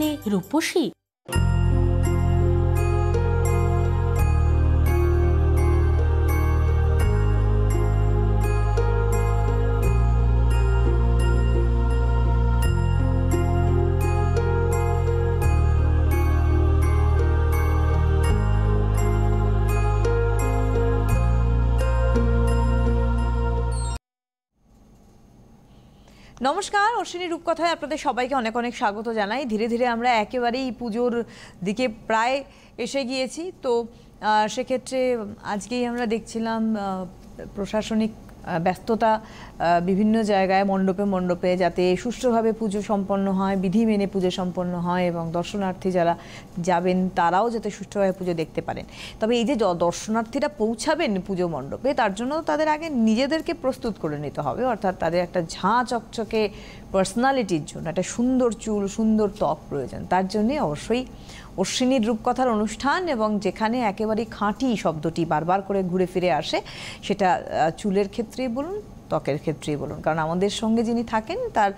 এখন ফোনে রূপসী। নমস্কার, অশ্বিনী রূপকথায় আপনাদের সবাইকে অনেক অনেক স্বাগত জানাই। ধীরে ধীরে আমরা একেবারেই পুজোর দিকে প্রায় এসে গিয়েছি। তো সেক্ষেত্রে আজকেই আমরা দেখছিলাম প্রশাসনিক ব্যস্ততা বিভিন্ন জায়গায় মণ্ডপে মণ্ডপে যাতে সুষ্ঠুভাবে পুজো সম্পন্ন হয়, বিধি মেনে পুজো সম্পন্ন হয় এবং দর্শনার্থী যারা যাবেন তারাও যাতে সুষ্ঠুভাবে পুজো দেখতে পারেন। তবে এই যে দর্শনার্থীরা পৌঁছাবেন পুজো মণ্ডপে, তার জন্য তাদের আগে নিজেদেরকে প্রস্তুত করে নিতে হবে। অর্থাৎ তাদের একটা ঝাঁ চকচকে পার্সোনালিটির জন্য, একটা সুন্দর চুল, সুন্দর ত্বক প্রয়োজন। তার জন্যে অবশ্যই অশ্বিনীর রূপকথার অনুষ্ঠান এবং যেখানে একেবারে খাঁটি শব্দটি বারবার করে ঘুরে ফিরে আসে, সেটা চুলের ক্ষেত্রেই বলুন, ত্বকের ক্ষেত্রেই বলুন। কারণ আমাদের সঙ্গে যিনি থাকেন, তার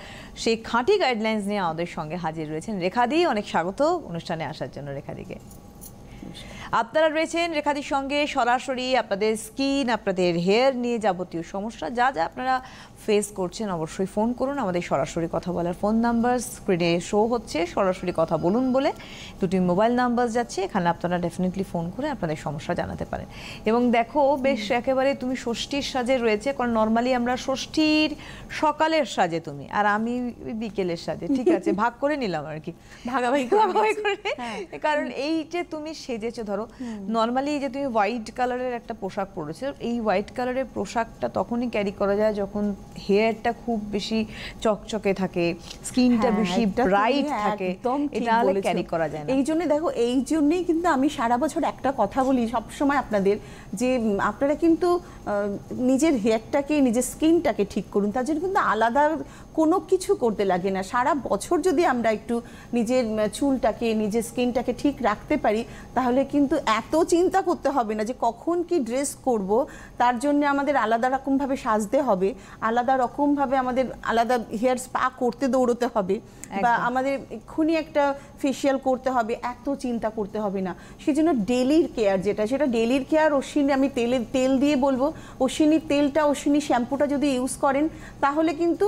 সেই খাঁটি গাইডলাইন্স নিয়ে আমাদের সঙ্গে হাজির রয়েছেন রেখাদি অনেক স্বাগত অনুষ্ঠানে আসার জন্য রেখাদিকে আপনারা রয়েছেন রেখাদির সঙ্গে সরাসরি আপনাদের স্কিন আপনাদের হেয়ার নিয়ে যাবতীয় সমস্যা যা যা আপনারা ফেস করছেন অবশ্যই ফোন করুন। আমাদের সরাসরি কথা বলার ফোন নাম্বার স্ক্রিনে শো হচ্ছে সরাসরি কথা বলুন বলে দুটি মোবাইল নাম্বার যাচ্ছে এখানে আপনারা ডেফিনেটলি ফোন করে আপনাদের সমস্যা জানাতে পারেন। এবং দেখো বেশ একেবারে তুমি ষষ্ঠীর সাজে রয়েছে কারণ নর্মালি আমরা ষষ্ঠীর সকালের সাজে তুমি আর আমি বিকেলের সাজে ঠিক আছে ভাগ করে নিলাম আর কি। ভাগাভাগি করে ভাগাভাগি করে হ্যাঁ। কারণ এই যে তুমি সেজেছো ধরো নর্মালি যে তুমি হোয়াইট কালারের একটা পোশাক পরেছো এই হোয়াইট কালারের পোশাকটা তখনই ক্যারি করা যায় যখন হেয়ারটা খুব বেশি চকচকে থাকে স্কিনটা হ্যাঁ, বেশি ব্রাইট থাকে এটা হলে ক্যারি করা যায় না। এই জন্য দেখো এই জন্যই কিন্তু আমি সারা বছর একটা কথা বলি সব সময় আপনাদের যে আপনারা কিন্তু নিজের হেয়ারটাকে নিজের স্কিনটাকে ঠিক করুন। তার জন্য কিন্তু আলাদা কোনো কিছু করতে লাগে না। সারা বছর যদি আমরা একটু নিজের চুলটাকে নিজের স্কিনটাকে ঠিক রাখতে পারি তাহলে কিন্তু এত চিন্তা করতে হবে না যে কখন কি ড্রেস করব তার জন্য আমাদের আলাদা রকমভাবে সাজতে হবে আলাদা রকমভাবে আমাদের আলাদা হেয়ার স্পা করতে দৌড়তে হবে বা আমাদের এক্ষুনি একটা ফেসিয়াল করতে হবে এত চিন্তা করতে হবে না। সেই জন্য ডেলির কেয়ার যেটা সেটা ডেলির কেয়ার অশ্বিনী আমি তেলের তেল দিয়ে বলব অশ্বিনীর তেলটা অশ্বিনী শ্যাম্পুটা যদি ইউজ করেন তাহলে কিন্তু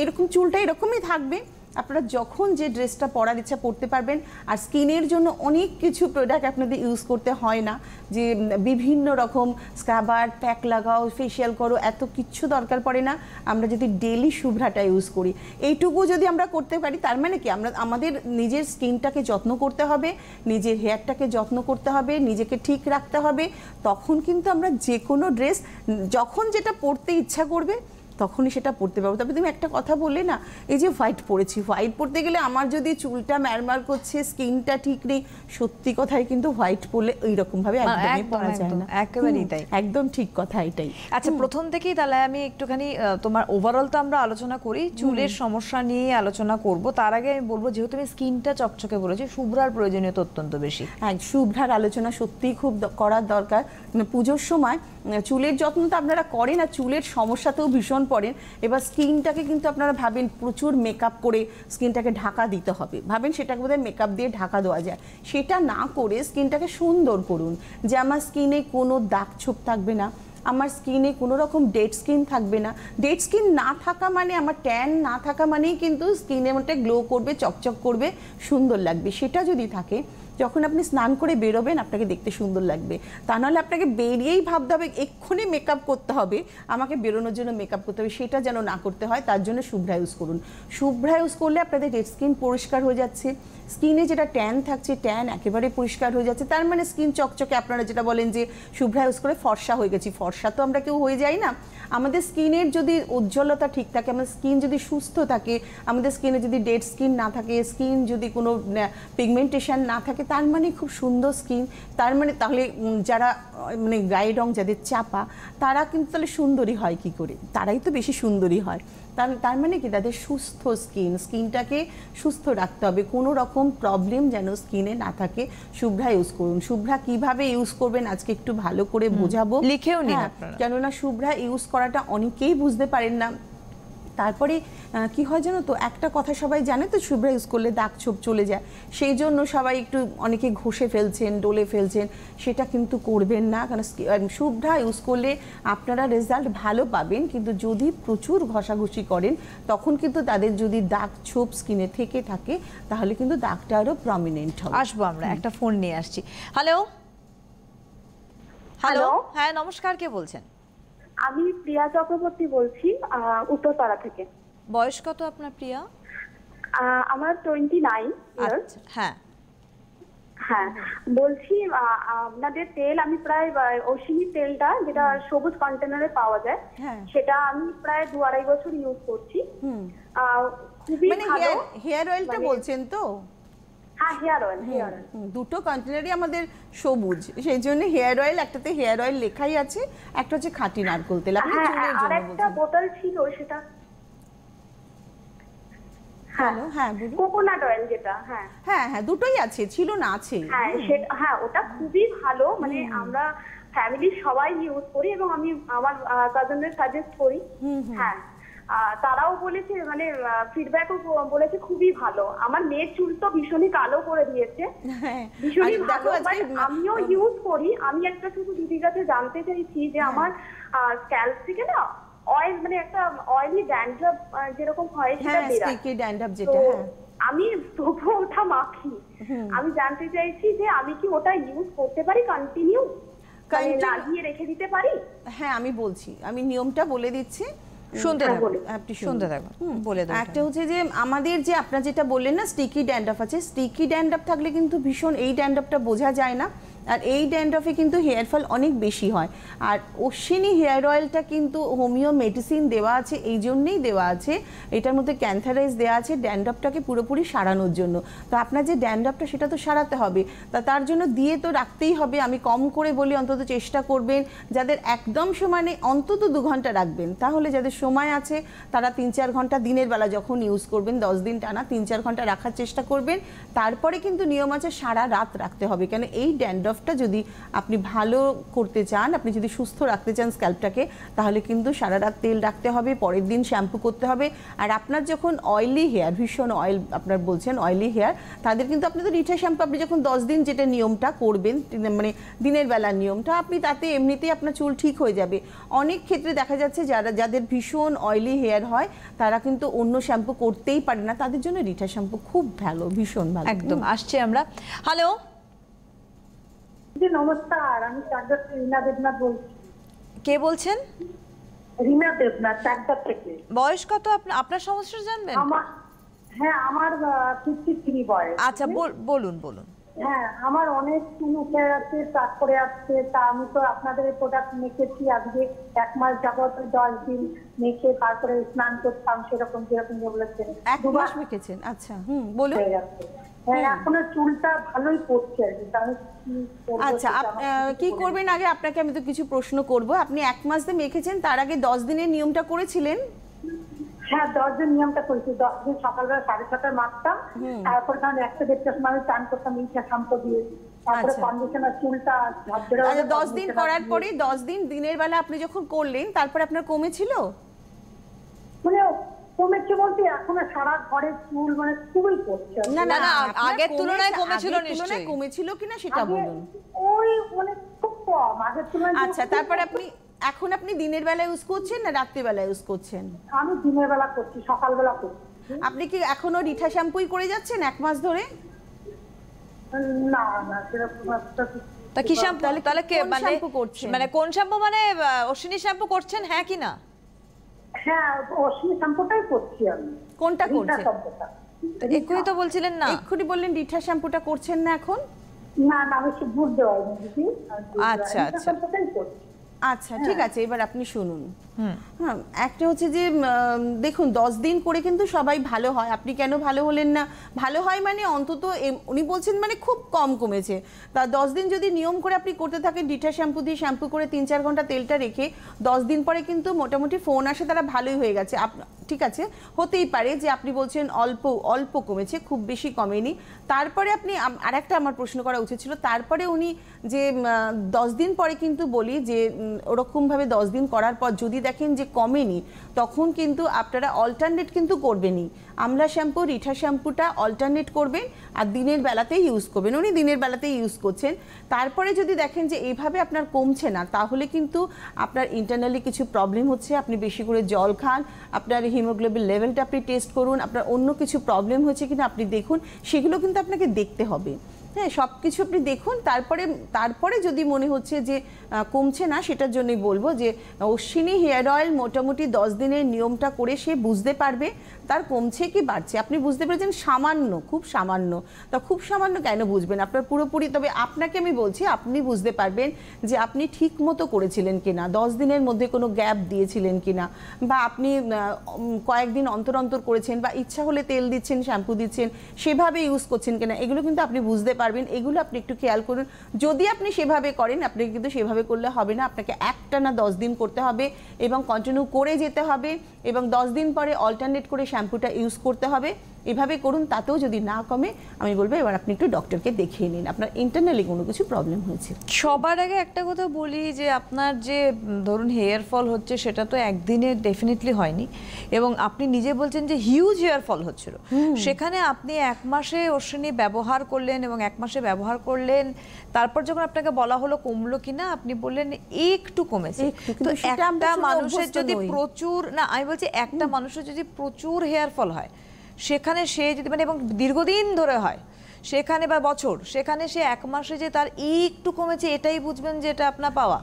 এরকম চুলটা এরকমই থাকবে। আপনারা যখন যে ড্রেসটা পরার ইচ্ছা পরতে পারবেন, আর স্কিনের জন্য অনেক কিছু প্রোডাক্ট আপনাদের ইউজ করতে হয় না। যে বিভিন্ন রকম স্ক্রাবার প্যাক লাগাও ফেসিয়াল করো, এত কিচ্ছু দরকার পড়ে না। আমরা যদি ডেলি শুভ্রাটা ইউজ করি। এইটুকু যদি আমরা করতে পারি, তার মানে কি? আমরা, আমাদের নিজের স্কিনটাকে যত্ন করতে হবে, নিজের হেয়ারটাকে যত্ন করতে হবে, নিজেকে ঠিক রাখতে হবে। তখন কিন্তু আমরা যে কোনো ড্রেস যখন যেটা পরতে ইচ্ছা করবে তখনই সেটা পড়তে পারব। তবে তুমি একটা কথা বললে না এই যে হোয়াইট পরেছি হোয়াইট পরতে গেলে আমার যদি চুলটা ম্যারমার করছে স্কিনটা ঠিক নেই সত্যি কথাই কিন্তু হোয়াইট পরলে ওই রকম ভাবে একদমই একদম, পরা যায় না। একেবারেই তাই। একদম ঠিক কথা এটাই। আচ্ছা প্রথম থেকেই তাহলে আমি একটুখানি তোমার ওভারঅল তো আমরা আলোচনা করি চুলের সমস্যা নিয়ে আলোচনা করব। তার আগে আমি বলব যেহেতু আমি স্কিনটা চকচকে বলেছি শুভ্রার প্রয়োজনীয়তা অত্যন্ত বেশি। হ্যাঁ শুভ্রার আলোচনা সত্যিই খুব করার দরকার। পুজোর সময় চুলের যত্ন তো আপনারা করেন আর চুলের সমস্যাতেও ভীষণ পড়েন, এবার স্কিনটাকে কিন্তু আপনারা ভাবেন প্রচুর মেকআপ করে স্কিনটাকে ঢাকা দিতে হবে। ভাবেন সেটাকে বোধহয় মেকআপ দিয়ে ঢাকা দেওয়া যায়। সেটা না করে স্কিনটাকে সুন্দর করুন। যে আমার স্কিনে কোনো দাগ ছোপ থাকবে না, আমার স্কিনে কোনো রকম ডেড স্কিন থাকবে না। ডেড স্কিন না থাকা মানে আমার ট্যান না থাকা মানেই কিন্তু স্কিনের মধ্যে গ্লো করবে, চকচক করবে, সুন্দর লাগবে। সেটা যদি থাকে যখন আপনি স্নান করে বেরোবেন, আপনাকে দেখতে সুন্দর লাগবে। তা নাহলে আপনাকে বেরিয়েই ভাবতে হবে, এক্ষুনি মেকআপ করতে হবে, আমাকে বেরোনোর জন্য মেকআপ করতে হবে, সেটা যেন না করতে হয়, তার জন্য শুভ্রা ইউজ করুন। শুভ্রা ইউজ করলে আপনাদের ডেড স্কিন পরিষ্কার হয়ে যাচ্ছে স্কিনে যেটা ট্যান থাকছে, ট্যান একেবারে পরিষ্কার হয়ে যাচ্ছে। তার মানে স্কিন চকচকে, আপনারা যেটা বলেন যে শুভ্রা ইউজ করে ফর্সা হয়ে গেছি। ফর্সা তো আমরা কেউ হয়ে যাই না। আমাদের স্কিনের যদি উজ্জ্বলতা ঠিক থাকে, আমাদের স্কিন যদি সুস্থ থাকে, আমাদের স্কিনে যদি ডেড স্কিন না থাকে, স্কিন যদি কোনো পিগমেন্টেশন না থাকে, তার মানে খুব সুন্দর স্কিন। তার মানে তাহলে যারা মানে গায়ে রং যাদের চাপা, তারা কিন্তু তাহলে সুন্দরী হয় কি করে? তারাই তো বেশি সুন্দরী হয়। তার মানে কি? তাদের সুস্থ স্কিন স্কিনটাকে সুস্থ রাখতে হবে। কোনো রকম প্রবলেম যেন স্কিনে না থাকে। শুভ্রা ইউজ করুন। শুভ্রা কীভাবে ইউজ করবেন আজকে একটু ভালো করে বোঝাবো। লিখেও নিন হ্যাঁ, কেননা শুভ্রা ইউজ করাটা অনেকেই বুঝতে পারেন না। তারপরে কি হয় জানো তো একটা কথা সবাই জানে তো শুভ্রা ইউজ করলে দাগ ছোপ চলে যায়। সেই জন্য সবাই একটু অনেকে ঘষে ফেলছেন ডলে ফেলছেন সেটা কিন্তু করবেন না। কারণ শুভ্রা ইউজ করলে আপনারা রেজাল্ট ভালো পাবেন কিন্তু যদি প্রচুর ঘষাঘষি করেন তখন কিন্তু তাদের যদি দাগ ছোপ স্কিনে থেকে থাকে তাহলে কিন্তু দাগটা আরও প্রমিনেন্ট হবে। আসব আমরা একটা ফোন নিয়ে আসছি। Hello hello hello. হ্যাঁ নমস্কার কে বলছেন? আমি প্রিয়া চক্রবর্তী বলছি উত্তরপাড়া থেকে। বয়স কত আপনার প্রিয়া? আমার টোয়েন্টি নাইন আচ্ছা হ্যাঁ। হ্যাঁ বলছি আপনাদের তেল আমি প্রায় আহ, তেলটা যেটা সবুজ কন্টেনারে পাওয়া যায় হ্যাঁ। সেটা আমি প্রায় দু আড়াই বছর ইউজ করছি। খুবই মানে হেয়ার হেয়ার অয়েলটা মানে- বলছেন তো? দুটো কন্টেনারই আমাদের সবুজ। সেই জন্য হেয়ার অয়েল একটাতে হেয়ার অয়েল লেখাই আছে একটা হচ্ছে খাঁটি নারকোল তেল। আপনি হ্যাঁ চুলের জন্য একটা বোতল ছিল সেটা। হ্যাঁ হ্যালো হ্যাঁ কোকোনাট অয়েল যেটা হ্যাঁ। হ্যাঁ হ্যাঁ দুটোই আছে ছিল না আছে। হ্যাঁ সেটা হ্যাঁ ওটা খুবই ভালো মানে আমরা ফ্যামিলির সবাই ইউজ করি এবং আমি আমার কাজনদের সাজেস্ট করি। হ্যাঁ। তারাও বলেছে মানে ফিডব্যাকও বলেছে খুবই ভালো। আমার মেয়ের চুল তো ভীষণই কালো করে দিয়েছে। হ্যাঁ ভীষণই ভালো আমিও ইউজ করি। আমি একটা শুধু দিদির কাছে জানতে চাইছি যে হ্যাঁ। আমার স্ক্যাল্প থেকে না অয়েল মানে একটা অয়েলি ড্যান্ড্রাফ যেরকম হয় সেটা হ্যাঁ বেরায়। তো যেটা হ্যাঁ। আমি তবুও ওটা মাখি। আমি জানতে চাইছি যে আমি কি ওটা ইউজ করতে পারি কন্টিনিউ Continue- লাগিয়ে রেখে দিতে পারি? হ্যাঁ আমি বলছি। আমি নিয়মটা বলে দিচ্ছি। শুনতে হ্যাঁ, থাকুন। আপনি শুনতে থাকুন। বলে দেবো একটা হচ্ছে যে আমাদের যে আপনারা যেটা বললেন না স্টিকি ড্যান্ডাফ আছে স্টিকি ড্যান্ডাফ থাকলে কিন্তু ভীষণ এই ড্যান্ডাফটা বোঝা যায় না। আর এই ড্যান্ড্রফে কিন্তু হেয়ার ফল অনেক বেশি হয়। আর অশ্বিনী হেয়ার অয়েলটা কিন্তু হোমিও মেডিসিন দেওয়া আছে, এই জন্যেই দেওয়া আছে। এটার মধ্যে ক্যান্থারাইজ দেওয়া আছে, ড্যান্ড্রফটাকে পুরোপুরি সারানোর জন্য। তো আপনার যে ড্যান্ড্রফটা সেটা তো সারাতে হবে। তা তার জন্য দিয়ে তো রাখতেই হবে। আমি কম করে বলি, অন্তত চেষ্টা করবেন যাদের একদম সমানে অন্তত দু ঘণ্টা রাখবেন। তাহলে যাদের সময় আছে, তারা তিন চার ঘণ্টা দিনের বেলা যখন ইউজ করবেন, দশ দিন টানা তিন চার ঘণ্টা রাখার চেষ্টা করবেন। তারপরে কিন্তু নিয়ম আছে সারা রাত রাখতে হবে। কেন এই ড্যান্ড্রফটা যদি আপনি ভালো করতে চান, আপনি যদি সুস্থ রাখতে চান স্ক্যাল্পটাকে তাহলে কিন্তু সারা রাত তেল রাখতে হবে, পরের দিন শ্যাম্পু করতে হবে। আর আপনার যখন অয়েলি হেয়ার ভীষণ অয়েল আপনার বলছেন অয়েলি হেয়ার তাদের কিন্তু আপনি তো রিঠা শ্যাম্পু আপনি যখন দশ দিন যেটা নিয়মটা করবেন মানে দিনের বেলার নিয়মটা, আপনি তাতে এমনিতেই আপনার চুল ঠিক হয়ে যাবে। অনেক ক্ষেত্রে দেখা যাচ্ছে যারা, যাদের ভীষণ অয়েলি হেয়ার হয়, তারা কিন্তু অন্য শ্যাম্পু করতেই পারে না। তাদের জন্য রিঠা শ্যাম্পু খুব ভালো, ভীষণ ভালো। একদম, আসছি আমরা। হ্যালো জি নমস্কার আমি চাকদা রীনা দেবনাথ বলছি। কে বলছেন? রীনা দেবনাথ চাকদা থেকে। বয়স কত আপনার সমস্যা জানবেন? আমার হ্যাঁ আমার ফিফটি থ্রি বয়স। আচ্ছা বল- বলুন বলুন। হ্যাঁ আমার অনেক চুল উঠে যাচ্ছে চাক করে আসছে। তা আমি তো আপনাদের প্রোডাক্ট মেখেছি আজকে। এক মাস যাবত দশ দিন মেখে তারপরে স্নান করতাম সেরকম যেরকম বলেছেন। এক মাস মেখেছেন? আচ্ছা হুম বলুন। হয়ে এখনও চুলটা ভালোই পড়ছে আর কি। আচ্ছা কি করবেন আগে? আপনাকে আমি তো কিছু প্রশ্ন করব। আপনি এক মাস দিয়ে মেখেছেন তার আগে দশ দিনের নিয়মটা করেছিলেন? হ্যাঁ দশ দিন নিয়মটা করেছি। দশ দিন সকালবেলা সাড়ে ছটায় মারতাম। তারপর কারণ একটা দেড়টার সময় আমি চান করতাম ইচ্ছা শান্ত দিয়ে। তারপরে আচ্ছা। কন্ডিশনার চুলটা আচ্ছা দশ দিন করার দিয়ে- পরে দশ দিন দিনের বেলা আপনি যখন করলেন তারপরে আপনার কমেছিল মানে কমেছে বলতে এখন সারা ঘরে চুল মানে খুবই পড়ছে। না, না, আগের তুলনায় কমেছিল নিশ্চয়ই। কমেছিল কিনা সেটা বলুন। ওই মানে খুব কম আগের তুলনায় আচ্ছা তারপরে আপনি এখন আপনি দিনের বেলা ইউজ করছেন না রাত্রিবেলা ইউজ করছেন? আমি দিনের বেলা করছি সকালবেলা করছি। আপনি কি এখনও রিঠা শ্যাম্পুই করে যাচ্ছেন এক মাস ধরে? না না সেরকম একটা তা কি শ্যাম্পু তাহলে কে কোন মানে? মানে কোন শ্যাম্পু মানে অশ্বিনী শ্যাম্পু করছেন হ্যাঁ কি না? হ্যাঁ অশ্বিনী শ্যাম্পুটাই করছি আমি। কোনটা রিতা করছেন? এক্ষুনি তো বলছিলেন না। এক্ষুনি বললেন রিঠা শ্যাম্পুটা করছেন না এখন? না না আমি সে আচ্ছা, আচ্ছা। আচ্ছা ঠিক আছে এবার আপনি শুনুন। হ্যাঁ একটা হচ্ছে যে দেখুন দশ দিন করে কিন্তু সবাই ভালো হয়। আপনি কেন ভালো হলেন না? ভালো হয় মানে অন্তত উনি বলছেন মানে খুব কম কমেছে। তা দশ দিন যদি নিয়ম করে আপনি করতে থাকেন ডিটা শ্যাম্পু দিয়ে শ্যাম্পু করে তিন চার ঘণ্টা তেলটা রেখে দশ দিন পরে কিন্তু মোটামুটি ফোন আসে তারা ভালোই হয়ে গেছে। আপ- ঠিক আছে? হতেই পারে যে আপনি বলছেন অল্প অল্প কমেছে খুব বেশি কমেনি। তারপরে আপনি আর একটা আমার প্রশ্ন করা উচিত ছিল, তারপরে উনি যে দশ দিন পরে কিন্তু বলি যে ওরকমভাবে দশ দিন করার পর যদি দেখেন যে কমেনি, তখন কিন্তু আপনারা অল্টারনেট কিন্তু করবেনই। আমলা শ্যাম্পু, রিঠা শ্যাম্পুটা অল্টারনেট করবেন আর দিনের বেলাতেই ইউজ করবেন। উনি দিনের বেলাতেই ইউজ করছেন। তারপরে যদি দেখেন যে এইভাবে আপনার কমছে না, তাহলে কিন্তু আপনার ইন্টারনালি কিছু প্রবলেম হচ্ছে। আপনি বেশি করে জল খান, আপনার হিমোগ্লোবিন লেভেলটা আপনি টেস্ট করুন, আপনার অন্য কিছু প্রবলেম হচ্ছে কিনা আপনি দেখুন, সেগুলো কিন্তু আপনাকে দেখতে হবে। হ্যাঁ সব কিছু আপনি দেখুন, তারপরে তারপরে যদি মনে হচ্ছে যে কমছে না, সেটার জন্যই বলব যে, অশ্বিনী হেয়ার অয়েল মোটামুটি দশ দিনের নিয়মটা করে সে বুঝতে পারবে। তার কমছে কি বাড়ছে? আপনি বুঝতে পেরেছেন সামান্য, খুব সামান্য। তা খুব সামান্য কেন বুঝবেন আপনার পুরোপুরি? তবে আপনাকে আমি বলছি, আপনি বুঝতে পারবেন যে আপনি ঠিক মতো করেছিলেন কিনা, দশ দিনের মধ্যে কোনো গ্যাপ দিয়েছিলেন কিনা, বা আপনি কয়েকদিন অন্তর অন্তর করেছেন, বা ইচ্ছা হলে তেল দিচ্ছেন, শ্যাম্পু দিচ্ছেন, সেভাবে ইউজ করছেন কিনা, এগুলো কিন্তু আপনি বুঝতে পারবেন। এগুলো আপনি একটু খেয়াল করুন। যদি আপনি সেভাবে করেন আপনি কিন্তু সেভাবে করলে হবে না। আপনাকে একটা না দশ দিন করতে হবে এবং কন্টিনিউ করে যেতে হবে এবং দশ দিন পরে অল্টারনেট করে শ্যাম্পুটা ইউজ করতে হবে। এভাবে করুন তাতেও যদি না কমে আমি বলব এবার আপনি একটু ডক্টরকে দেখিয়ে নিন। আপনার ইন্টারনালি কোনো কিছু প্রবলেম হয়েছে। সবার আগে একটা কথা বলি যে আপনার যে ধরুন হেয়ার ফল হচ্ছে সেটা তো একদিনে ডেফিনেটলি হয়নি। এবং আপনি নিজে বলছেন যে হিউজ হেয়ার ফল হচ্ছিল। সেখানে আপনি এক মাসে অশ্বিনী ব্যবহার করলেন এবং এক মাসে ব্যবহার করলেন। তারপর যখন আপনাকে বলা হলো কমলো কিনা আপনি বললেন একটু কমেছে। তো একটা মানুষের যদি প্রচুর না আমি বলছি একটা মানুষের যদি প্রচুর হেয়ার ফল হয় সেখানে সে যদি মানে এবং দীর্ঘদিন ধরে হয় সেখানে বা বছর সেখানে সে এক মাসে যে তার একটু কমেছে এটাই বুঝবেন যে এটা আপনার পাওয়া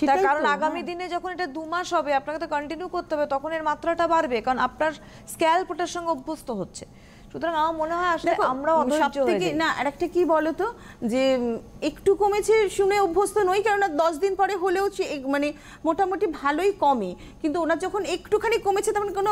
তার কারণ আগামী হ্যাঁ। দিনে যখন এটা দু মাস হবে আপনাকে তো কন্টিনিউ করতে হবে তখন এর মাত্রাটা বাড়বে কারণ আপনার স্ক্যাল্প ওটার সঙ্গে অভ্যস্ত হচ্ছে সুতরাং আমার মনে হয় আসলে আমরা সব অধৈর্য থেকে। না আরেকটা কি বলতো? যে একটু কমেছে শুনে অভ্যস্ত নই কেননা দশ দিন পরে হলেও মানে মোটামুটি ভালোই কমে। কিন্তু ওনার যখন একটুখানি কমেছে তখন কোনো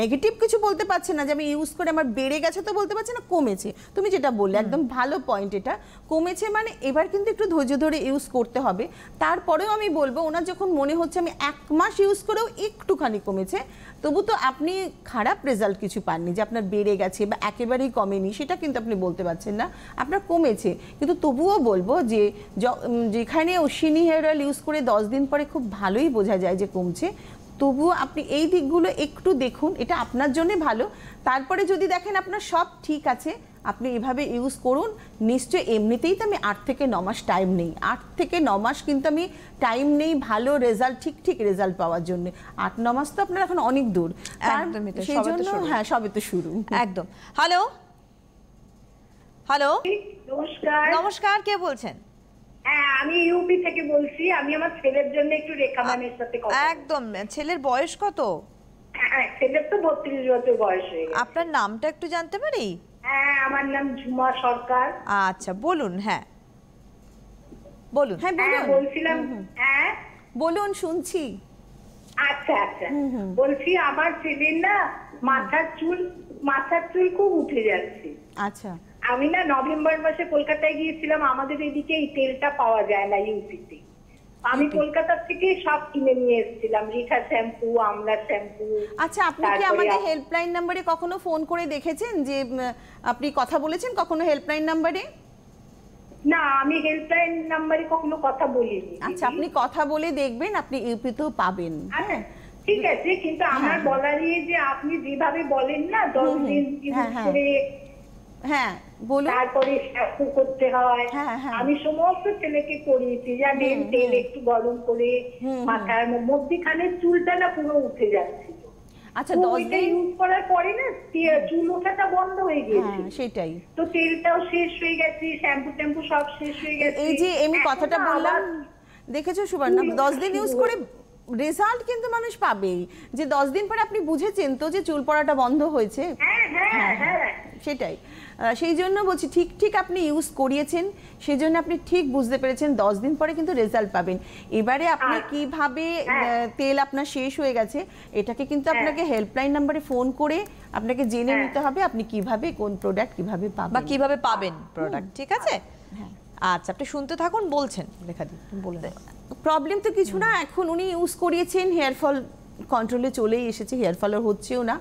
নেগেটিভ কিছু বলতে পারছে না। যে আমি ইউজ করে আমার বেড়ে গেছে তো বলতে পারছে না কমেছে। তুমি যেটা বললে একদম ভালো পয়েন্ট এটা। কমেছে মানে এবার কিন্তু একটু ধৈর্য ধরে ইউজ করতে হবে। তারপরেও আমি বলব ওনার যখন মনে হচ্ছে আমি এক মাস ইউজ করেও একটুখানি কমেছে তবু তো আপনি খারাপ রেজাল্ট কিছু পাননি। যে আপনার বেড়ে গেছে বা একেবারেই কমেনি, সেটা কিন্তু আপনি বলতে পারছেন না। আপনার কমেছে। কিন্তু তবুও বলব যে যেখানে অশ্বিনী হেয়ার অয়েল ইউজ করে দশ দিন পরে খুব ভালোই বোঝা যায় যে কমছে। তবুও আপনি এই দিকগুলো একটু দেখুন, এটা আপনার জন্যে ভালো। তারপরে যদি দেখেন আপনার সব ঠিক আছে আপনি এভাবে ইউজ করুন। নিশ্চয়ই এমনিতেই তো আমি আট থেকে ন মাস টাইম নেই। আট থেকে ন মাস কিন্তু আমি টাইম নেই ভালো রেজাল্ট ঠিক ঠিক রেজাল্ট পাওয়ার জন্য। আট ন মাস তো আপনার এখন অনেক দূর। সেই জন্য হ্যাঁ সবে তো শুরু। একদম। হ্যালো হ্যালো নমস্কার। নমস্কার কে বলছেন? হ্যাঁ আমি ইউপি থেকে বলছি। আমি আমার ছেলের জন্য একটু রেখা ম্যামের সাথে কথা একদম। ছেলের বয়স কত? হ্যাঁ ছেলের তো বত্রিশ বছর বয়স আপনার নামটা একটু জানতে পারি? হ্যাঁ আমার নাম ঝুমা সরকার। আচ্ছা বলুন হ্যাঁ। বলুন। হ্যাঁ হ্যাঁ বলুন। বলছিলাম হ্যাঁ। বলুন শুনছি। আচ্ছা আচ্ছা। বলছি আমার ছেলের না মাথার চুল মাথার চুল খুব উঠে যাচ্ছে। আচ্ছা। আমি না নভেম্বর মাসে কলকাতায় গিয়েছিলাম আমাদের এদিকে এই তেলটা পাওয়া যায় না ইউপিতে। আমি কলকাতা থেকে সব কিনে নিয়ে এসেছিলাম। রিঠা শ্যাম্পু আমলা শ্যাম্পু আচ্ছা আপনি কি আমাদের হেল্পলাইন নাম্বারে কখনো ফোন করে দেখেছেন যে আপনি কথা বলেছেন কখনো হেল্পলাইন নাম্বারে না আমি হেল্পলাইন নাম্বারে কখনো কথা বলিনি আচ্ছা আপনি কথা বলে দেখবেন আপনি ইউপিতেও পাবেন। আচ্ছা ঠিক আছে কিন্তু আমার বলারই যে আপনি যেভাবে বলেন না দশ। দিন হ্যাঁ, তারপরে শ্যাম্পু করতে হয়। হ্যাঁ, হ্যাঁ। আমি সমস্ত ছেলেকে করিয়েছি। জানেন তেল একটু গরম করে মাথার মধ্যখানে চুলটা না পুরো উঠে যাচ্ছিল আচ্ছা তো দশ দিন ইউজ করার পরে না চুল ওঠাটা বন্ধ হয়ে গেছে হ্যাঁ সেটাই। তো তেলটাও শেষ হয়ে গেছে শ্যাম্পু ট্যাম্পু সব শেষ হয়ে গেছে। এই যে আমি কথাটা বললাম দেখেছ সুবর্ণা দশ দিন ইউজ করে রেজাল্ট কিন্তু মানুষ পাবেই। যে দশ দিন পরে আপনি বুঝেছেন তো যে চুল পড়াটা বন্ধ হয়েছে? হ্যাঁ হ্যাঁ। হ্যাঁ। সেটাই। সেই জন্য বলছি ঠিক ঠিক আপনি ইউজ করিয়েছেন সেই জন্য আপনি ঠিক বুঝতে পেরেছেন দশ দিন পরে কিন্তু রেজাল্ট পাবেন। এবারে আপনি আচ্ছা। কীভাবে হ্যাঁ। তেল আপনার শেষ হয়ে গেছে এটাকে কিন্তু আপনাকে হেল্পলাইন নাম্বারে ফোন করে আপনাকে জেনে হ্যাঁ। নিতে হবে আপনি কীভাবে কোন প্রোডাক্ট কীভাবে পাবেন। বা কীভাবে পাবেন প্রোডাক্ট ঠিক আছে? হ্যাঁ। আচ্ছা আপনি শুনতে থাকুন বলছেন। লেখা দিন বলে প্রবলেম তো কিছু না এখন উনি ইউজ করিয়েছেন হেয়ার ফল কন্ট্রোলে চলেই এসেছে হেয়ার ফল আর হচ্ছেও না।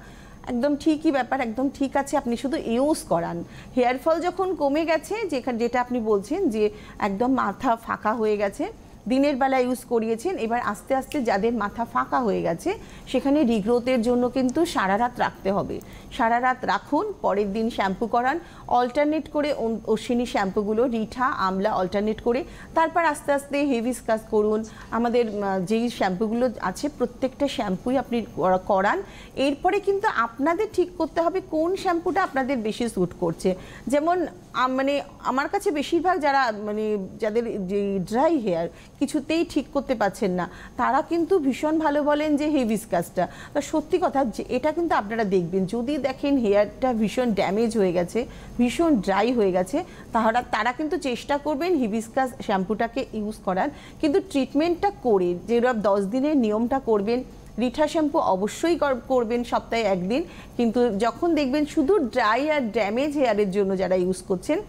একদম ঠিকই ব্যাপার, একদম ঠিক আছে, আপনি শুধু ইউজ করান। হেয়ার ফল যখন কমে গেছে, যেখানে, যেটা আপনি বলছেন যে একদম মাথা ফাঁকা হয়ে গেছে দিনের বেলা ইউজ করিয়েছেন। এবার আস্তে আস্তে যাদের মাথা ফাঁকা হয়ে গেছে, সেখানে রিগ্রোথের জন্য কিন্তু সারা রাত রাখতে হবে। সারা রাত রাখুন, পরের দিন শ্যাম্পু করান অল্টারনেট করে অশ্বিনী শ্যাম্পুগুলো রিঠা, আমলা অল্টারনেট করে তারপর আস্তে আস্তে হেভিসকাস করুন। আমাদের যেই শ্যাম্পুগুলো আছে, প্রত্যেকটা শ্যাম্পুই আপনি করান। এরপরে কিন্তু আপনাদের ঠিক করতে হবে কোন শ্যাম্পুটা আপনাদের বেশি স্যুট করছে। যেমন মানে আমার কাছে বেশিরভাগ যারা মানে যাদের যে ড্রাই হেয়ার কিছুতেই ঠিক করতে পারছেন না, তারা কিন্তু ভীষণ ভালো বলেন যে হেভিসকাসটা তা সত্যি কথা যে এটা কিন্তু আপনারা দেখবেন, যদি দেখেন হেয়ারটা ভীষণ ড্যামেজ হয়ে গেছে, ভীষণ ড্রাই হয়ে গেছে, তাহলে তারা কিন্তু চেষ্টা করবেন হিবিসকাস শ্যাম্পুটাকে ইউজ করার। কিন্তু ট্রিটমেন্টটা করে, যেরকম দশ দিনের নিয়মটা করবেন রিঠা শ্যাম্পু অবশ্যই করবেন সপ্তাহে একদিন। কিন্তু যখন দেখবেন শুধু ড্রাই আর ড্যামেজ হেয়ারের জন্য যারা ইউজ করছেন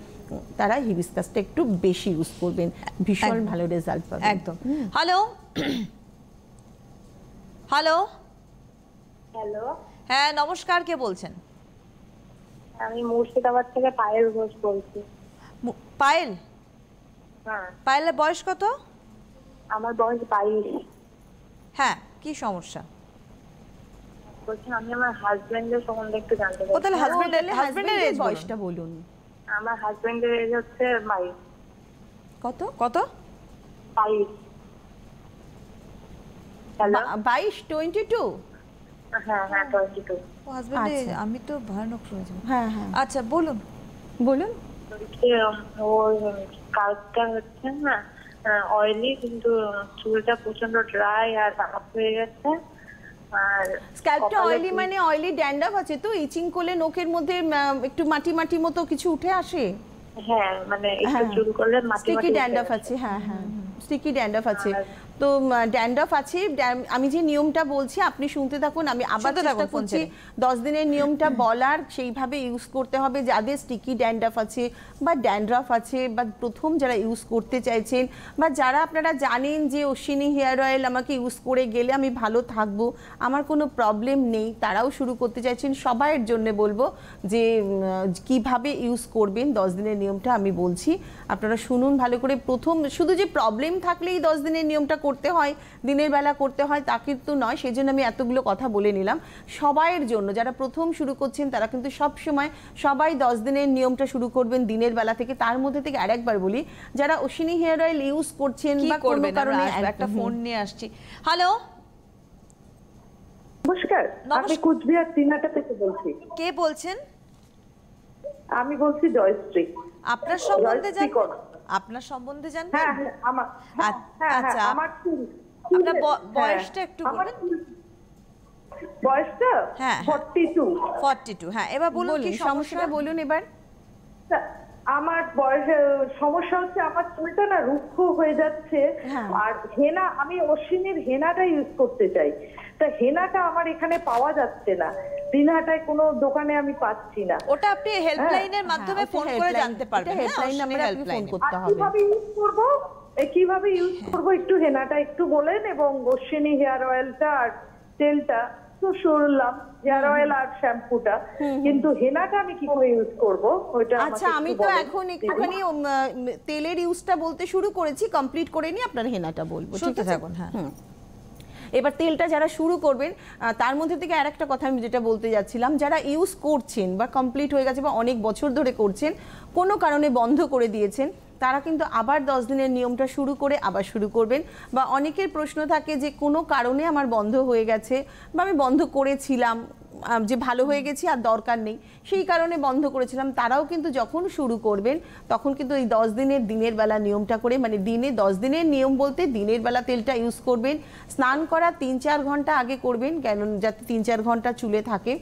তারা হিবিসকাসটা একটু বেশি ইউজ করবেন। ভীষণ ভালো রেজাল্ট পাবেন। একদম। হ্যালো হ্যালো হ্যালো হ্যাঁ নমস্কার কে বলছেন? আমি মুর্শিদাবাদ থেকে পায়েল ঘোষ বলছি। পায়েল? হ্যাঁ। পায়েলের বয়স কত? আমার বয়স বাইশ। হ্যাঁ। কি সমস্যা? বলছি আমি আমার হাজবেন্ডের সম্বন্ধে একটু জানতে ও তাহলে হাজবেন্ডের হাজবেন্ডের হাজবেন্ডের এজ বয়সটা বলুন। আমার হাজবেন্ডের এজ হচ্ছে বাইশ। কত? কত? হ্যালো? হ্যাঁ হ্যাঁ ও আচ্ছা। আমি তো ভয়ানক শুনে যাব হ্যাঁ হ্যাঁ। আচ্ছা বলুন। বলুন। বলছি ওর কাজটা হচ্ছে না অয়েলি কিন্তু চুলটা প্রচণ্ড ড্রাই আর খারাপ হয়ে গেছে। আর স্ক্যাল্পটা অয়েলি মানে অয়েলি ড্যান্ডাফ আছে তো? ইচিং করলে নখের মধ্যে একটু মাটি মাটি মতো কিছু উঠে আসে? হ্যাঁ মানে একটু হ্যাঁ। চুল করলে মাটি মাটি ড্যান্ডাফ আছে হ্যাঁ হ্যাঁ স্টিকি ড্যান্ডাফ আছে। তো ড্যান্ডাফ আছে। আমি যে নিয়মটা বলছি আপনি শুনতে থাকুন আমি আবার চেষ্টা করছি। দশ দিনের নিয়মটা বলার সেইভাবে ইউজ করতে হবে। যাদের স্টিকি ড্যান্ডাফ আছে বা ড্যান্ড্রফ আছে বা প্রথম যারা ইউজ করতে চাইছেন বা যারা আপনারা জানেন যে অশ্বিনী হেয়ার অয়েল আমাকে ইউজ করে গেলে আমি ভালো থাকব আমার কোনো প্রবলেম নেই তারাও শুরু করতে চাইছেন সবাইয়ের জন্য বলব যে কীভাবে ইউজ করবেন দশ দিনের নিয়মটা আমি বলছি। আপনারা শুনুন ভালো করে। প্রথম শুধু যে প্রবলেম থাকলেই দশ দিনের নিয়মটা করতে হয় দিনের বেলা করতে হয় তা কিন্তু নয়। সেই জন্য আমি এতগুলো কথা বলে নিলাম। সবাইয়ের জন্য যারা প্রথম শুরু করছেন তারা কিন্তু সব সময় সবাই দশ দিনের নিয়মটা শুরু করবেন দিনের বেলা থেকে। তার মধ্যে থেকে আরেকবার বলি যারা অশ্বিনী হেয়ার অয়েল ইউজ করছেন বা কোনো কারণে একটা ফোন নিয়ে আসছি। হ্যালো নমস্কার নমস্কার। আমি কুচবিহার তিনাটা থেকে বলছি। কে বলছেন? আমি বলছি জয়শ্রী। আপনার সম্বন্ধে জানবেন আপনার সম্বন্ধে জানবেন হ্যাঁ হ্যাঁ আমার হ্যাঁ, আচ্ছা, হ্যাঁ হ্যাঁ। আমার আপনার বয়সটা হ্যাঁ, একটু বলুন। বয়সটা হ্যাঁ, হ্যাঁ। ফর্টি টু ফর্টি টু হ্যাঁ এবার বলুন কি সমস্যাটা বলুন এবার আমার বয়স সমস্যা হচ্ছে আমার চুলটা না রুক্ষ হয়ে যাচ্ছে হ্যাঁ। আর হেনা আমি অশ্বিনীর হেনাটা ইউজ করতে চাই তা হেনাটা আমার এখানে পাওয়া যাচ্ছে না। দিনহাটায় কোনো দোকানে আমি পাচ্ছি না। ওটা আপনি হেল্পলাইনের মাধ্যমে হ্যাঁ, ফোন করে জানতে পারবেন হ্যাঁ নাম্বারে আপনি ফোন করতে হবে। কীভাবে ইউজ করব? কীভাবে ইউজ করব? একটু হেনাটা একটু বলেন এবং অশ্বিনী হেয়ার অয়েলটা আর তেলটা। তো শুনলাম হেয়ার অয়েল আর শ্যাম্পুটা। কিন্তু হেনাটা আমি কি করে ইউজ করব আমাকে আচ্ছা আমি তো এখন একটুখানি তেলের ইউজটা বলতে শুরু করেছি কমপ্লিট করে নি আপনার হেনাটা বলব। ঠিক শুনতে আছে থাকুন, হ্যাঁ। এবার তেলটা যারা শুরু করবেন তার মধ্যে থেকে আর একটা কথা আমি যেটা বলতে যাচ্ছিলাম, যারা ইউজ করছেন বা কমপ্লিট হয়ে গেছে বা অনেক বছর ধরে করছেন, কোনো কারণে বন্ধ করে দিয়েছেন, তারা কিন্তু আবার দশ দিনের নিয়মটা শুরু করে আবার শুরু করবেন। বা অনেকের প্রশ্ন থাকে যে কোনো কারণে আমার বন্ধ হয়ে গেছে বা আমি বন্ধ করেছিলাম যে ভালো হয়ে গেছি আর দরকার নেই, সেই কারণে বন্ধ করেছিলাম। তারাও কিন্তু যখন শুরু করবেন, তখন কিন্তু এই দশ দিনের দিনের বেলা নিয়মটা করে মানে দিনে দশ দিনের নিয়ম বলতে দিনের বেলা তেলটা ইউজ করবেন, স্নান করা তিন চার ঘণ্টা আগে করবেন, কেন যাতে তিন চার ঘণ্টা চুলে থাকে।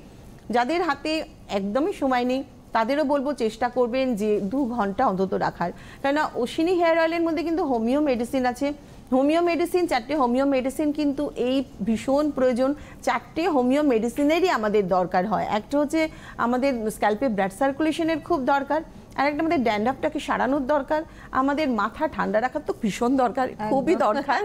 যাদের হাতে একদমই সময় নেই তাদেরও বলব চেষ্টা করবেন যে দু ঘণ্টা অন্তত রাখার। কেননা অশ্বিনী হেয়ার অয়েলের মধ্যে কিন্তু হোমিও মেডিসিন আছে। হোমিও মেডিসিন, চারটে হোমিও মেডিসিন কিন্তু এই ভীষণ প্রয়োজন। চারটে হোমিও মেডিসিনেরই আমাদের দরকার হয়। একটা হচ্ছে আমাদের স্ক্যাল্পে ব্লাড সার্কুলেশনের খুব দরকার। আর একটা আমাদের ড্যান্ডাপটাকে সারানোর দরকার আমাদের মাথা ঠান্ডা রাখার তো ভীষণ দরকার খুবই দরকার।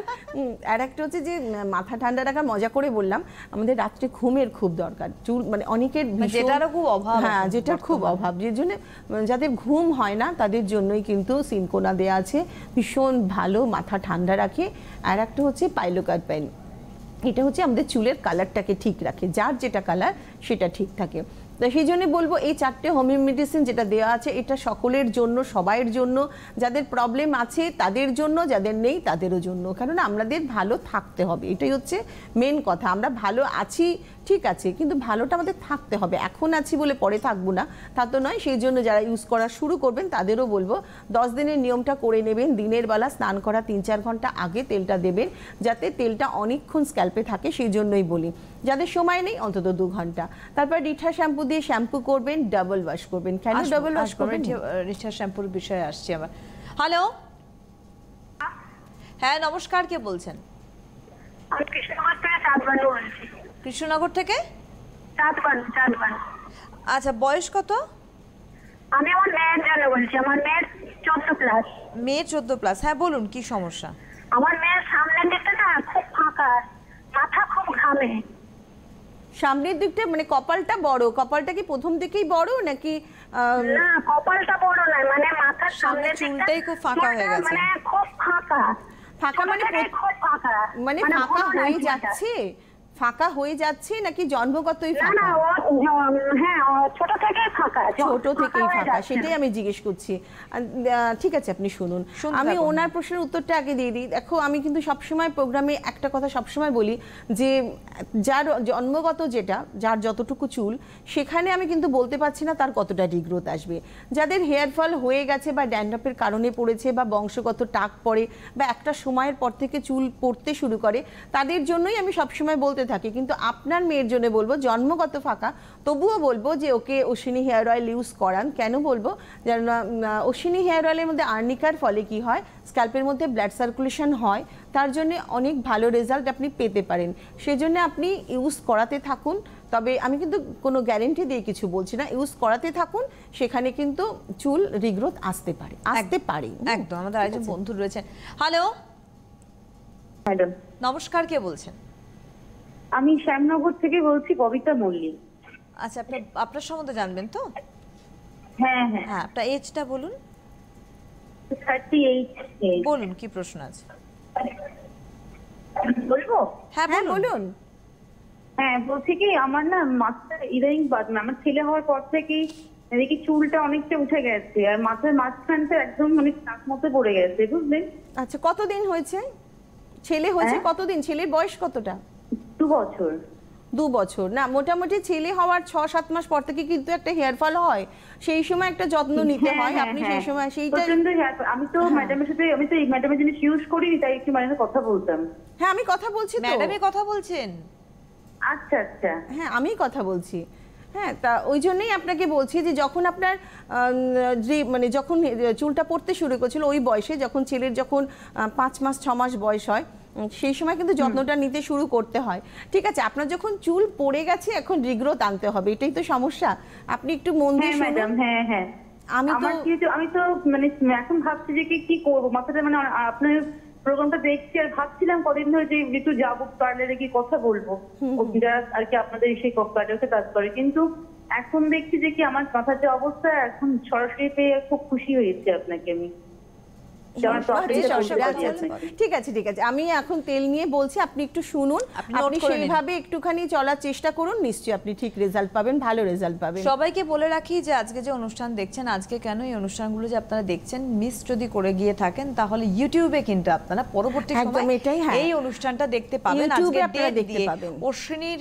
আর একটা হচ্ছে যে মাথা ঠান্ডা রাখার মজা করে বললাম আমাদের রাত্রে ঘুমের খুব দরকার। চুল মানে অনেকের ভীষণ- যেটারও খুব অভাব হ্যাঁ যেটার খুব অভাব। যে জন্য যাদের ঘুম হয় না তাদের জন্যই কিন্তু সিনকোনা দেওয়া আছে। ভীষণ ভালো মাথা ঠান্ডা রাখে। আর একটা হচ্ছে পাইলোকার পেন। এটা হচ্ছে আমাদের চুলের কালারটাকে ঠিক রাখে। যার যেটা কালার সেটা ঠিক থাকে। তো সেই জন্য বলব, এই চারটে হোমিও মেডিসিন যেটা দেওয়া আছে, এটা সকলের জন্য, সবাইয়ের জন্য। যাদের প্রবলেম আছে, তাদের জন্য, যাদের নেই, তাদেরও জন্য। কারণ আমাদের ভালো থাকতে হবে। এটাই হচ্ছে মেন কথা। আমরা ভালো আছি ঠিক আছে কিন্তু ভালোটা আমাদের থাকতে হবে। এখন আছি বলে পরে থাকব না তা তো নয় সেই জন্য যারা ইউজ করা শুরু করবেন তাদেরও বলব দশ দিনের নিয়মটা করে নেবেন দিনের বেলা স্নান করা তিন চার ঘণ্টা আগে তেলটা দেবেন যাতে তেলটা অনেকক্ষণ স্ক্যাল্পে থাকে সেই জন্যই বলি। যাদের সময় নেই অন্তত দু ঘণ্টা। তারপর রিঠা শ্যাম্পু দিয়ে শ্যাম্পু করবেন ডাবল ওয়াশ করবেন। কেন ডাবল ওয়াশ করবেন? রিঠা- শ্যাম্পুর বিষয়ে আসছি আবার। হ্যালো হ্যাঁ নমস্কার কে বলছেন? আমি বলছি। কৃষ্ণনগর থেকে? চাঁদবানু চাঁদবানু আচ্ছা বয়স কত? আমি আমার মেয়ের জন্য বলছি আমার মেয়ের চোদ্দ প্লাস মেয়ে চোদ্দ প্লাস হ্যাঁ বলুন কি সমস্যা? আমার মেয়ের সামনের দিকটা না খুব ফাঁকা মাথা খুব ঘামে। সামনের দিকটা মানে কপালটা বড়। কপালটা কি প্রথম থেকেই বড় নাকি আহ, না কপালটা বড় নয় মানে মাথার সামনের সামনের চুলটাই খুব ফাঁকা হয়ে গেছে। মানে খুব ফাঁকা। ফাঁকা মানে খুব ফাঁকা। মানে ফাঁকা হয়ে। যাচ্ছে? ফাঁকা হয়ে যাচ্ছে নাকি জন্মগতই ফাঁকা? হ্যাঁ ছোট থেকেই ফাঁকা ছোট থেকেই ফাঁকা সেটাই আমি জিজ্ঞেস করছি। ঠিক আছে আপনি শুনুন। আমি ওনার প্রশ্নের উত্তরটা আগে দিয়ে দিই। দেখো আমি কিন্তু সবসময় প্রোগ্রামে একটা কথা সবসময় বলি যে যার জন্মগত যেটা যার যতটুকু চুল সেখানে আমি কিন্তু বলতে পারছি না তার কতটা ডিগ্রোথ আসবে। যাদের হেয়ার ফল হয়ে গেছে বা ড্যান্ড্রপের কারণে পড়েছে বা বংশগত টাক পড়ে বা একটা সময়ের পর থেকে চুল পড়তে শুরু করে তাদের জন্যই আমি সবসময় বলতে থাকি কিন্তু আপনার মেয়ের জন্য বলব জন্মগত ফাঁকা তবুও বলব যে ওকে অশ্বিনী হেয়ার অয়েল ইউজ করান। কেন বলব? যেন অশ্বিনী হেয়ার অয়েলের মধ্যে আর্নিকার ফলে কি হয়? স্ক্যাল্পের মধ্যে ব্লাড সার্কুলেশন হয় তার জন্য অনেক ভালো রেজাল্ট আপনি পেতে পারেন। সেজন্য আপনি ইউজ করাতে থাকুন। তবে আমি কিন্তু কোনো গ্যারেন্টি দিয়ে কিছু বলছি না ইউজ করাতে থাকুন সেখানে কিন্তু চুল রিগ্রোথ আসতে পারে আসতে পারে। একদম আমাদের আরেকজন বন্ধু রয়েছেন। হ্যালো ম্যাডাম নমস্কার কে বলছেন? আমি শ্যামনগর থেকে বলছি কবিতা মল্লিক। আচ্ছা আপনার আপনার সম্বন্ধে জানবেন তো? হ্যাঁ হ্যাঁ। হ্যাঁ আপনার এজটা বলুন। থার্টি এইট বলুন কি প্রশ্ন আছে? বলব? হ্যাঁ হ্যাঁ বলুন। হ্যাঁ বলছি কি আমার না মাথাটা ইদানিং বাদ আমার ছেলে হওয়ার পর থেকেই দেখি চুলটা অনেকটা উঠে গেছে আর মাথার মাঝখানটা একদম মানে টাক মতো পড়ে গেছে বুঝলেন? আচ্ছা কতদিন হয়েছে? ছেলে হয়েছে হ্যাঁ। কতদিন? ছেলের বয়স কতটা? দু বছর দু বছর না মোটামুটি ছেলে হওয়ার ছ সাত মাস পর থেকে কিন্তু একটা হেয়ার ফল হয়। সেই সময় একটা যত্ন নিতে হ্যাঁ, হয় হ্যাঁ, আপনি হ্যাঁ। সেই সময় সেইটা। আমি তো ম্যাডামের সাথে আমি তো এই ম্যাডামের জিনিস ইউজ করিনি তাই একটু ম্যাডামের কথা বলতাম। হ্যাঁ আমি কথা বলছি তো। ম্যাডামে কথা বলছেন? আচ্ছা আচ্ছা। হ্যাঁ আমি কথা বলছি। হ্যাঁ তা ওই জন্যই আপনাকে বলছি যে যখন আপনার যে মানে যখন চুলটা পড়তে শুরু করেছিল ওই বয়সে যখন ছেলের যখন আহ, পাঁচ মাস ছ মাস বয়স হয় সেই সময় কিন্তু যত্নটা নিতে শুরু করতে হয়। ঠিক আছে আপনার যখন চুল পড়ে গেছে এখন রিগ্রোথ আনতে হবে। এটাই তো সমস্যা। আপনি একটু মন দিয়ে হ্যাঁ ম্যাডাম শুনুন হ্যাঁ হ্যাঁ। আমি তো আমি তো মানে এখন ভাবছি যে কি কি করব? মাথাটা মানে আপনার প্রোগ্রামটা দেখছি আর ভাবছিলাম কদিন ধরে যে একটু যাব পার্লারে কি কথা বলব। যারা আর কি আপনাদের সেই পার্লারে কাজ করে। কিন্তু এখন দেখছি যে কি আমার মাথার যে অবস্থা এখন সরাসরি পেয়ে খুব খুশি হয়েছে আপনাকে আমি। ঠিক আছে ঠিক আছে আমি এখন তেল নিয়ে বলছি আপনি একটু শুনুন আপনি। সেইভাবে একটুখানি চলার চেষ্টা করুন নিশ্চয়ই আপনি ঠিক রেজাল্ট পাবেন ভালো রেজাল্ট পাবেন সবাইকে বলে রাখি যে আজকে যে অনুষ্ঠান দেখছেন আজকে কেন এই অনুষ্ঠানগুলো যে আপনারা দেখছেন মিস যদি করে গিয়ে থাকেন তাহলে ইউটিউবে কিন্তু আপনারা পরবর্তী সময় হ্যাঁ। এই অনুষ্ঠানটা দেখতে পাবেন আজকে দেখতে পাবেন। অশ্বিনীর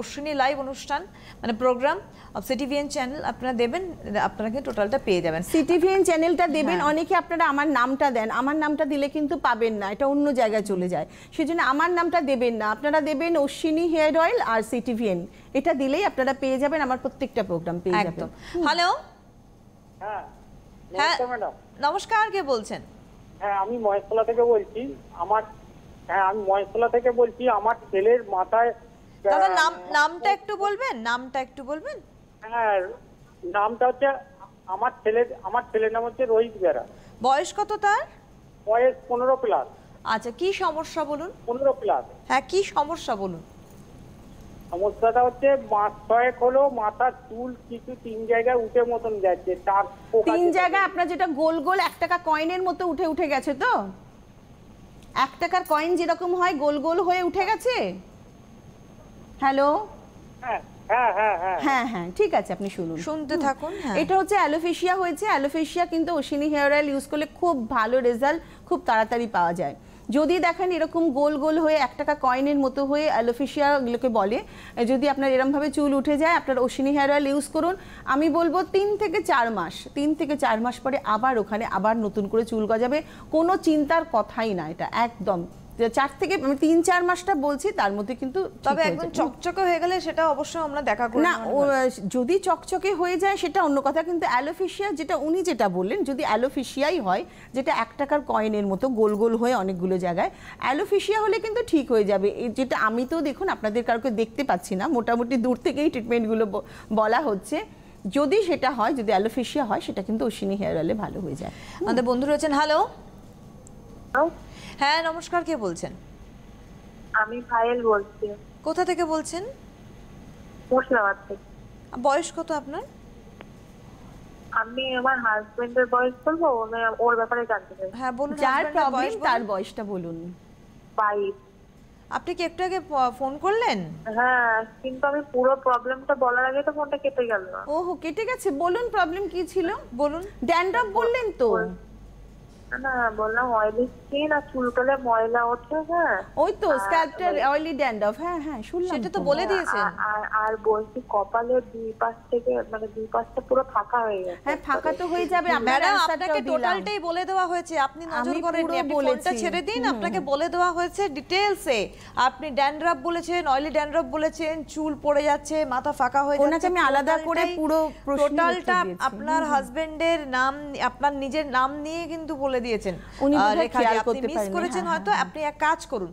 অশ্বিনী লাইভ অনুষ্ঠান মানে প্রোগ্রাম সিটিভিএন চ্যানেল আপনারা দেবেন আপনারা কিন্তু টোটালটা পেয়ে যাবেন। সিটিভিএন চ্যানেলটা দেবেন হ্যাঁ। অনেকে আপনারা আমার নামটা দেন আমার নামটা দিলে কিন্তু পাবেন না এটা অন্য জায়গায় চলে যায়। সেজন্য আমার নামটা দেবেন না আপনারা দেবেন অশ্বিনী হেয়ার অয়েল আর সিটিভিএন এটা দিলেই আপনারা পেয়ে যাবেন আমার প্রত্যেকটা প্রোগ্রাম পেয়ে যাবেন। একদম। হ্যালো হ্যাঁ হ্যাঁ নমস্কার কে বলছেন? হ্যাঁ আমি মহেশতলা থেকে বলছি আমার হ্যাঁ আমি মহেশতলা থেকে বলছি আমার ছেলের মাথায় দাদা নাম নামটা একটু বলবেন নামটা একটু বলবেন? হ্যাঁ নামটা হচ্ছে আমার ছেলে আমার ছেলের নাম হচ্ছে রোহিত বেরা। বয়স কত তার? বয়স পনেরো প্লাস আচ্ছা কি সমস্যা বলুন? পনেরো প্লাস হ্যাঁ কি সমস্যা বলুন? সমস্যাটা হচ্ছে মাস ছয়েক হলো মাথার চুল কিছু তিন জায়গায় উঠে মতন যাচ্ছে তার তিন জায়গায় আপনার যেটা গোল গোল এক টাকা কয়েনের মতো উঠে উঠে গেছে তো? এক টাকার কয়েন যেরকম হয় গোল গোল হয়ে উঠে গেছে? হ্যালো হ্যাঁ হ্যাঁ হ্যাঁ হ্যাঁ। হ্যাঁ হ্যাঁ ঠিক আছে আপনি শুনুন। শুনতে থাকুন এটা হচ্ছে অ্যালোফেশিয়া হয়েছে। অ্যালোফেশিয়া কিন্তু অশ্বিনী হেয়ার অয়েল ইউজ করলে খুব ভালো রেজাল্ট খুব তাড়াতাড়ি পাওয়া যায়। যদি দেখেন এরকম গোল গোল হয়ে এক টাকা কয়েনের মতো হয়ে অ্যালোফেশিয়াগুলোকে বলে যদি আপনার এরমভাবে চুল উঠে যায় আপনার অশ্বিনী হেয়ার অয়েল ইউজ করুন। আমি বলব তিন থেকে চার মাস তিন থেকে চার মাস পরে আবার ওখানে আবার নতুন করে চুল গজাবে কোনো চিন্তার কথাই না এটা একদম। চার থেকে আমি তিন চার মাসটা বলছি তার মধ্যে কিন্তু তবে একদম চকচকে হয়ে গেলে সেটা অবশ্যই আমরা দেখা করি না যদি চকচকে হয়ে যায় সেটা অন্য কথা কিন্তু অ্যালোফেশিয়া যেটা উনি যেটা বললেন যদি অ্যালোফেশিয়াই হয় যেটা এক টাকার কয়েনের মতো গোল গোল হয়ে অনেকগুলো জায়গায় অ্যালোফেশিয়া হলে কিন্তু ঠিক হয়ে যাবে। যেটা আমি তো দেখুন আপনাদের কাউকে দেখতে পাচ্ছি না মোটামুটি দূর থেকেই ট্রিটমেন্টগুলো ব- বলা হচ্ছে। যদি সেটা হয় যদি অ্যালোফেশিয়া হয় সেটা কিন্তু অশ্বিনী হেয়ার অয়েলে ভালো হয়ে যায়। আমাদের বন্ধু রয়েছেন হ্যালো হ্যাঁ নমস্কার কে বলছেন? আমি পায়েল বলছি। কোথা থেকে বলছেন? মুর্শিদাবাদ থেকে। বয়স কত আপনার? আমি আমার হাজবেন্ডের বয়স বলব ওর ব্যাপারে জানতে চাই। হ্যাঁ বলুন যার প্রবলেম তার বয়সটা বলুন। বাইশ। আপনি কি একটু আগে ফোন করলেন? হ্যাঁ কিন্তু আমি পুরো প্রবলেমটা বলার আগে তো ফোনটা কেটে গেল না। ওহো কেটে গেছে। বলুন প্রবলেম কি ছিল? বলুন। ড্যান্ড্রফ বললেন তো। না বললাম অয়েলি স্কিন আর চুলকালে ময়লা ওঠে হ্যাঁ। ওই তো স্ক্যাল্পটার অয়েলি ড্যান্ড্রফ হ্যাঁ হ্যাঁ শুনলাম সেটা তো বলে দিয়েছেন। আর- বলছি কপালের দুই পাশ থেকে মানে দুই পাশটা পুরো ফাঁকা হয়ে গেছে। হ্যাঁ ফাঁকা তো হয়ে যাবে ম্যাডাম আপনাকে টোটালটাই বলে দেওয়া হয়েছে আপনি নজর ফোনটা ছেড়ে দিন আপনাকে বলে দেওয়া হয়েছে ডিটেইলসে আপনি ড্যান্ড্রাফ বলেছেন অয়েলি ড্যান্ড্রাফ বলেছেন চুল পড়ে যাচ্ছে মাথা ফাঁকা হয়ে যাচ্ছে ওনাকে আমি আলাদা করে পুরো টোটালটা আপনার হাজবেন্ডের নাম আপনার নিজের নাম নিয়ে কিন্তু বলে দিয়েছেন। উনি মিস করেছেন হ্যাঁ, হয়তো আপনি এক কাজ করুন।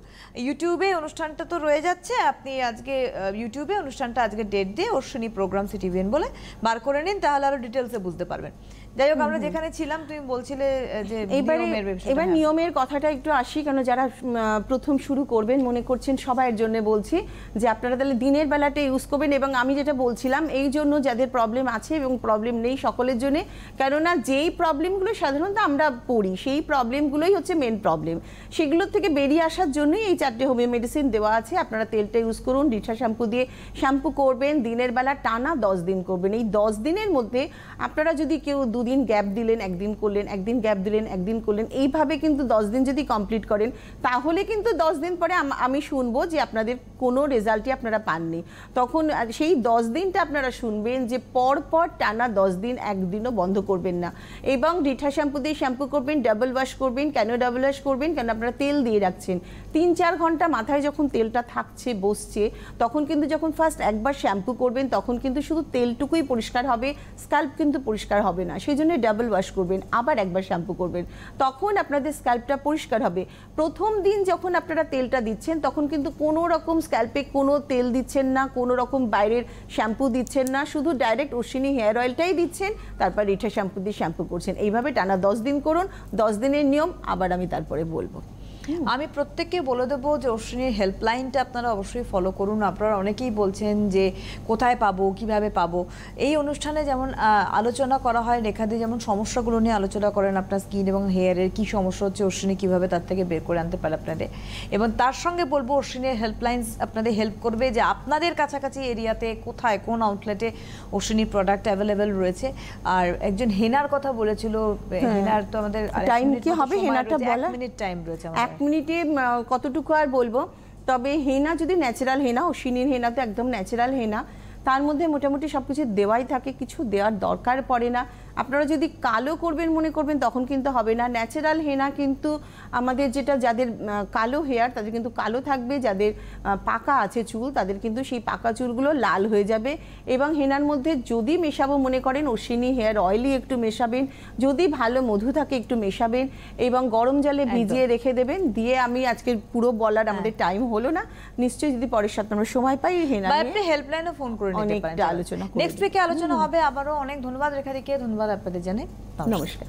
ইউটিউবে অনুষ্ঠানটা তো রয়ে যাচ্ছে আপনি আজকে ইউটিউবে অনুষ্ঠানটা আজকে ডেট দিয়ে অশ্বিনী প্রোগ্রাম সিটিভিএন বলে বার করে নিন তাহলে আরও ডিটেলসে বুঝতে পারবেন। যাই হোক আমরা যেখানে ছিলাম তুমি বলছিলে যে এবারে বিষয়টা, এবার হ্যাঁ। নিয়মের কথাটা একটু আসি কেন যারা প্রথম শুরু করবেন মনে করছেন সবার জন্য বলছি যে আপনারা তাহলে দিনের বেলাটা ইউজ করবেন এবং আমি যেটা বলছিলাম এই জন্য যাদের প্রবলেম আছে এবং প্রবলেম নেই সকলের জন্য কেননা যেই প্রবলেমগুলো সাধারণত আমরা পড়ি সেই প্রবলেমগুলোই হচ্ছে মেন প্রবলেম সেগুলো থেকে বেরিয়ে আসার জন্যই এই চারটে হোমিও মেডিসিন দেওয়া আছে। আপনারা তেলটা ইউজ করুন রিঠা শ্যাম্পু দিয়ে শ্যাম্পু করবেন দিনের বেলা টানা দশ দিন করবেন। এই দশ দিনের মধ্যে আপনারা যদি কেউ দুদিন গ্যাপ দিলেন, একদিন করলেন, একদিন গ্যাপ দিলেন, একদিন করলেন। এইভাবে কিন্তু দশ দিন যদি কমপ্লিট করেন, তাহলে কিন্তু দশ দিন পরে আমি শুনব যে আপনাদের কোনো রেজাল্টই আপনারা পাননি। তখন সেই দশ দিনটা আপনারা শুনবেন যে পর পর টানা দশ দিন একদিনও বন্ধ করবেন না। এবং রিঠা শ্যাম্পু দিয়ে শ্যাম্পু করবেন ডাবল ওয়াশ করবেন, কেন ডাবল ওয়াশ করবেন? কেন আপনারা তেল দিয়ে রাখছেন? তিন চার ঘণ্টা মাথায় যখন তেলটা থাকছে, বসছে, তখন কিন্তু যখন ফার্স্ট একবার শ্যাম্পু করবেন, তখন কিন্তু শুধু তেলটুকুই পরিষ্কার হবে স্কাল্প কিন্তু পরিষ্কার হবে না। সেই জন্য ডাবল ওয়াশ করবেন, আবার একবার শ্যাম্পু করবেন। তখন আপনাদের স্ক্যাল্পটা পরিষ্কার হবে। প্রথম দিন যখন আপনারা তেলটা দিচ্ছেন, তখন কিন্তু কোনো রকম স্ক্যাল্পে কোনো তেল দিচ্ছেন না, কোনো রকম বাইরের শ্যাম্পু দিচ্ছেন না। শুধু ডাইরেক্ট অশ্বিনী হেয়ার অয়েলটাই দিচ্ছেন, তারপর রিঠা শ্যাম্পু দিয়ে শ্যাম্পু করছেন। এইভাবে টানা দশ দিন করুন, দশ দিনের নিয়ম, আবার আমি তারপরে বলব। আমি প্রত্যেককে বলে দেবো যে অশ্বিনীর হেল্পলাইনটা আপনারা অবশ্যই ফলো করুন। আপনারা অনেকেই বলছেন যে কোথায় পাবো কীভাবে পাবো। এই অনুষ্ঠানে যেমন আলোচনা করা হয় রেখাদি যেমন সমস্যাগুলো নিয়ে আলোচনা করেন আপনার স্কিন এবং হেয়ারের কি সমস্যা হচ্ছে অশ্বিনী কীভাবে তার থেকে বের করে আনতে পারে আপনাদের। এবং তার সঙ্গে বলব অশ্বিনীর হেল্পলাইন আপনাদের হেল্প করবে যে আপনাদের কাছাকাছি এরিয়াতে কোথায় কোন আউটলেটে অশ্বিনীর প্রোডাক্ট অ্যাভেলেবেল রয়েছে। আর একজন হেনার কথা বলেছিল হেনার তো আমাদের টাইম কি হবে হেনাটা রয়েছে, এক মিনিট টাইম রয়েছে আমাদের। মিনিটে কতটুকু আর বলব? তবে হেনা যদি ন্যাচারাল হেনা, অশ্বিনীর হেনা তো একদম ন্যাচারাল হেনা, তার মধ্যে মোটামুটি সব কিছু দেওয়াই থাকে, কিছু দেওয়ার দরকার পড়ে না। আপনারা যদি কালো করবেন মনে করবেন তখন কিন্তু হবে না। ন্যাচারাল হেনা কিন্তু আমাদের যেটা যাদের কালো হেয়ার তাদের কিন্তু কালো থাকবে যাদের পাকা আছে চুল তাদের কিন্তু সেই পাকা চুলগুলো লাল হয়ে যাবে। এবং হেনার মধ্যে যদি মেশাবো মনে করেন অশ্বিনী হেয়ার অয়েলি একটু মেশাবেন যদি ভালো মধু থাকে একটু মেশাবেন এবং গরম জলে ভিজিয়ে রেখে দেবেন দিয়ে আমি আজকে পুরো বলার আমাদের টাইম হলো না। নিশ্চয়ই যদি পরের সাথে আমরা সময় পাই হেনা আপনি হেল্পলাইনে ফোন করে নিতে অনেকটা পারেন। আলোচনা নেক্সট উইকে আলোচনা হবে আবারও অনেক ধন্যবাদ রেখাদিকে ধন্যবাদ ধন্যবাদ আপনাদের জানাই নমস্কার।